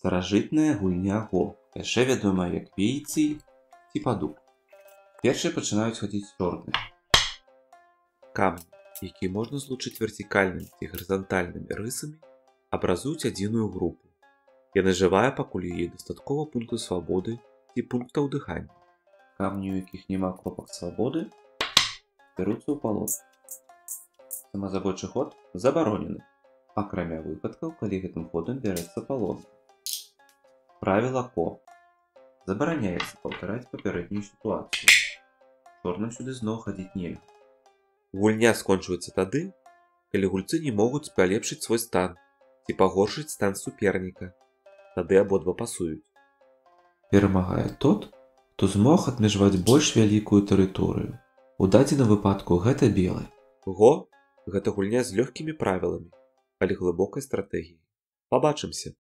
Старажытная гульня го, яшчэ вядомая як пейцы ці падук. Першыя пачынаюць хадзіць чорныя. Камні, якія можна злучыць вертыкальнымі ці гарызантальнымі рысамі, абразуюць адзіную групу. Яна жывая, пакуль яе дастаткова пункту свабоды ці пунктаў дыхання. Камні, у якіх няма кропак свабоды, бяруцца ў палон. Самазабойчы ход забаронены, акрамя выпадкаў, калі гэтым ходам бярэцца палон. Правіла ко. Забараняецца паўтараць папярэднюю сітуацыю. Чорным сюды зноў хадзіць нельга. Гульня скончваецца тады, калі гульцы не могуць палепшыць свой стан ці пагоршыць стан суперніка. Тады абодва пасуюць. Перамагае тот, хто змог адмежаваць больш вялікую тэрыторыю. У дадзеным выпадку гэта белы. Го гэта гульня з лёгкімі правіламі, але глыбокай стратэгіяй. Пабачымся!